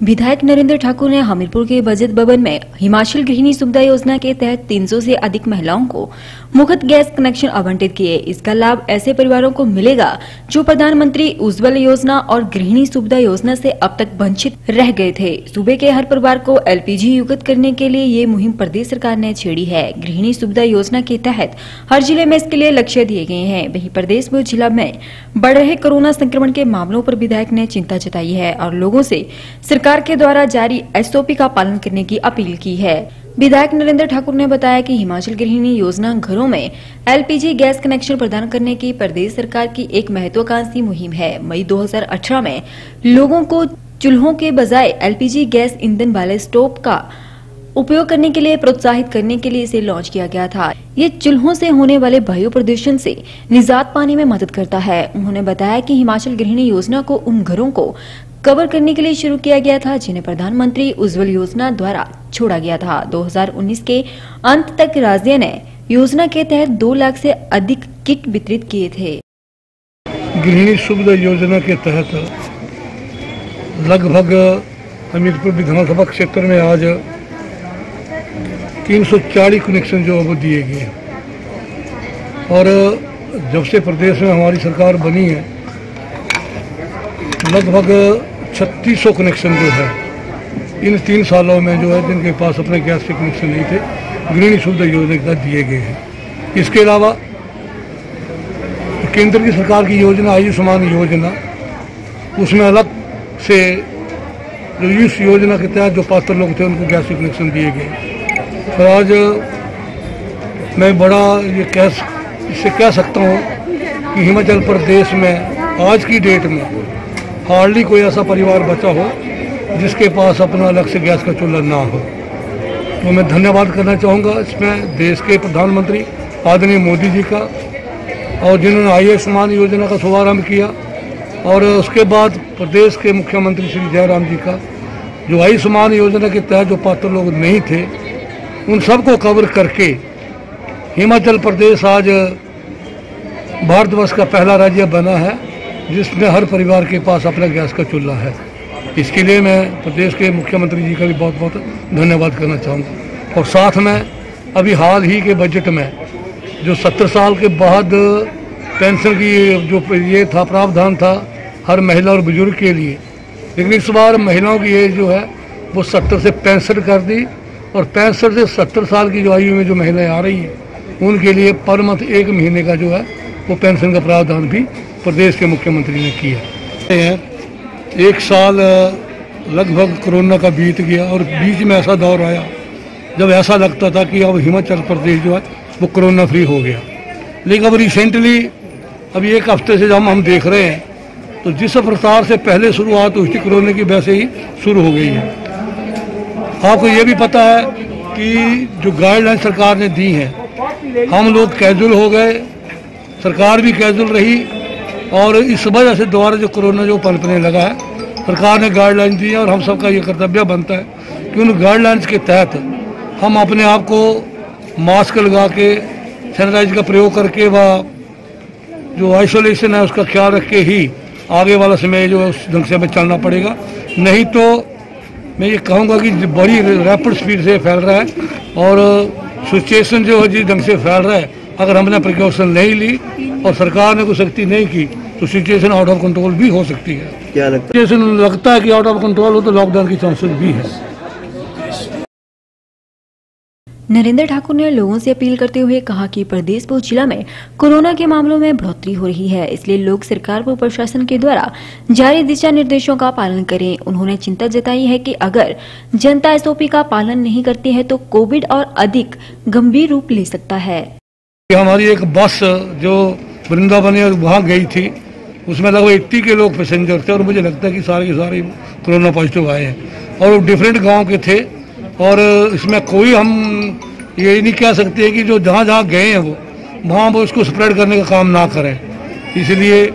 विधायक नरेंद्र ठाकुर ने हमीरपुर के बजट भवन में हिमाचल गृहिणी सुविधा योजना के तहत 300 से अधिक महिलाओं को मुफ़्त गैस कनेक्शन आवंटित किए। इसका लाभ ऐसे परिवारों को मिलेगा जो प्रधानमंत्री उज्जवल योजना और गृहिणी सुविधा योजना से अब तक वंचित रह गए थे। सूबे के हर परिवार को एलपीजी युगत करने के लिए ये मुहिम प्रदेश सरकार ने छेड़ी है। गृहिणी सुविधा योजना के तहत हर ज़िले में इसके लिए लक्ष्य दिए गए हैं। वहीं प्रदेश में जिला में बढ़ रहे कोरोना संक्रमण के मामलों पर विधायक ने चिंता जताई है और लोगों से सरकार सरकार के द्वारा जारी एसओपी का पालन करने की अपील की है। विधायक नरेंद्र ठाकुर ने बताया कि हिमाचल गृहिणी योजना घरों में एलपीजी गैस कनेक्शन प्रदान करने की प्रदेश सरकार की एक महत्वाकांक्षी मुहिम है। मई 2018 में लोगों को चूल्हों के बजाय एलपीजी गैस ईंधन वाले स्टोव का उपयोग करने के लिए, प्रोत्साहित करने के लिए इसे लॉन्च किया गया था। ये चूल्हों से होने वाले वायु प्रदूषण से निजात पाने में मदद करता है। उन्होंने बताया कि हिमाचल गृहिणी योजना को उन घरों को कवर करने के लिए शुरू किया गया था, जिन्हें प्रधानमंत्री उज्जवल योजना द्वारा छोड़ा गया था। 2019 के अंत तक राज्य ने योजना के तहत दो लाख से अधिक किट वितरित किए थे। गृहिणी सुविधा योजना के तहत लगभग हमीरपुर विधानसभा क्षेत्र में आज 340 कनेक्शन जो वो दिए गए और जब से प्रदेश में हमारी सरकार बनी है, लगभग छत्तीस सौ कनेक्शन जो है, इन तीन सालों में जो है, जिनके पास अपने गैस के कनेक्शन नहीं थे, गृहिणी सुविधा योजना के तहत दिए गए हैं। इसके अलावा, केंद्र की सरकार की योजना आयुष्मान योजना, उसमें अलग से जो इस योजना के तहत जो पात्र लोग थे, उनको गैस के कनेक्शन दिए गए। तो आज मैं बड़ा ये कह इससे कह सकता हूँ कि हिमाचल प्रदेश में आज की डेट में हार्डली कोई ऐसा परिवार बचा हो जिसके पास अपना अलग से गैस का चूल्हा ना हो। तो मैं धन्यवाद करना चाहूँगा इसमें देश के प्रधानमंत्री आदरणीय मोदी जी का और जिन्होंने आयुष्मान योजना का शुभारंभ किया और उसके बाद प्रदेश के मुख्यमंत्री श्री जयराम जी का जो आयुष्मान योजना के तहत जो पात्र लोग नहीं थे, उन सबको कवर करके हिमाचल प्रदेश आज भारतवर्ष का पहला राज्य बना है। जिसमें हर परिवार के पास अपना गैस का चूल्हा है। इसके लिए मैं प्रदेश के मुख्यमंत्री जी का भी बहुत बहुत धन्यवाद करना चाहूँगा। और साथ में, अभी हाल ही के बजट में, जो सत्तर साल के बाद पेंशन की जो ये था, प्रावधान था, हर महिला और बुज़ुर्ग के लिए। लेकिन इस बार महिलाओं की एज जो है, वो सत्तर से पैंसठ कर दी। और पैंसठ से सत्तर साल की जो आयु में जो महिलाएँ आ रही हैं, उनके लिए पर मंथ एक महीने का जो है, वो पेंशन का प्रावधान भी प्रदेश के मुख्यमंत्री ने किया। एक साल लगभग कोरोना का बीत गया और बीच में ऐसा दौर आया, जब ऐसा लगता था कि अब हिमाचल प्रदेश जो है, वो कोरोना फ्री हो गया। लेकिन अब रिसेंटली अभी एक हफ़्ते से जब हम देख रहे हैं तो जिस प्रकार से पहले शुरुआत हुई थी, कोरोना की वैसे ही शुरू हो गई है। आपको ये भी पता है कि जो गाइडलाइन सरकार ने दी हैं, हम लोग कैजुअल हो गए, सरकार भी कैजुअल रही और इस वजह से दोबारा जो कोरोना जो पनपने लगा है, सरकार ने गाइडलाइन दी है और हम सबका ये कर्तव्य बनता है कि उन गाइडलाइंस के तहत हम अपने आप को मास्क लगा के सैनिटाइज का प्रयोग करके व जो आइसोलेशन है उसका ख्याल रख के ही आगे वाला समय जो है उस ढंग से हमें चलना पड़ेगा। नहीं तो मैं ये कहूँगा कि बड़ी रैपिड स्पीड से फैल रहा है और सिचुएशन जो है जिस ढंग से फैल रहा है अगर हमने प्रिकॉशन नहीं ली और सरकार ने कोई सख्ती नहीं की तो सिचुएशन आउट ऑफ़ कंट्रोल भी हो सकती है। क्या लगता सिचुएशन लगता है कि आउट ऑफ़ कंट्रोल हो तो लॉकडाउन की चांसेस भी है। नरेंद्र ठाकुर ने लोगों से अपील करते हुए कहा कि प्रदेशपुर जिला में कोरोना के मामलों में बढ़ोतरी हो रही है इसलिए लोग सरकार व प्रशासन के द्वारा जारी दिशा निर्देशों का पालन करें। उन्होंने चिंता जताई है कि अगर जनता एसओपी का पालन नहीं करती है तो कोविड और अधिक गंभीर रूप ले सकता है। हमारी एक बस जो वृंदावन वहाँ गई थी, उसमें लगभग एट्टी के लोग पैसेंजर थे और मुझे लगता है कि सारे के सारे कोरोना पॉजिटिव आए हैं। और वो डिफरेंट गाँव के थे और इसमें कोई हम ये नहीं कह सकते कि जो जहाँ जहाँ गए हैं वो, वहाँ वो उसको स्प्रेड करने का काम ना करें। इसलिए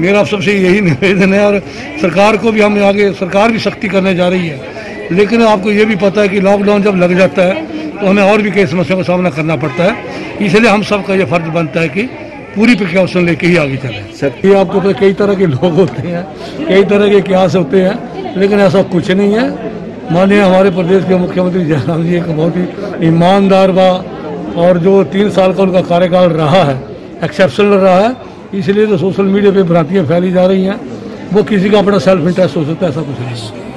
मेरा आप सबसे यही निवेदन है और सरकार को भी हम आगे, सरकार भी सख्ती करने जा रही है। लेकिन आपको ये भी पता है कि लॉकडाउन जब लग जाता है तो हमें और भी कई समस्याओं का सामना करना पड़ता है। इसलिए हम सबका ये फ़र्ज़ बनता है कि पूरी प्रिकॉशन लेके ही आगे चले। ये आपको तो कई तरह के लोग होते हैं, कई तरह के इतिहास होते हैं, लेकिन ऐसा कुछ नहीं है। माननीय हमारे प्रदेश के मुख्यमंत्री जयराम जी, एक बहुत ही ईमानदार बा, और जो तीन साल का उनका कार्यकाल रहा है एक्सेप्शनल रहा है, इसलिए तो सोशल मीडिया पे भ्रांतियाँ फैली जा रही हैं। वो किसी का अपना सेल्फ इंटरेस्ट हो सकता है, ऐसा कुछ नहीं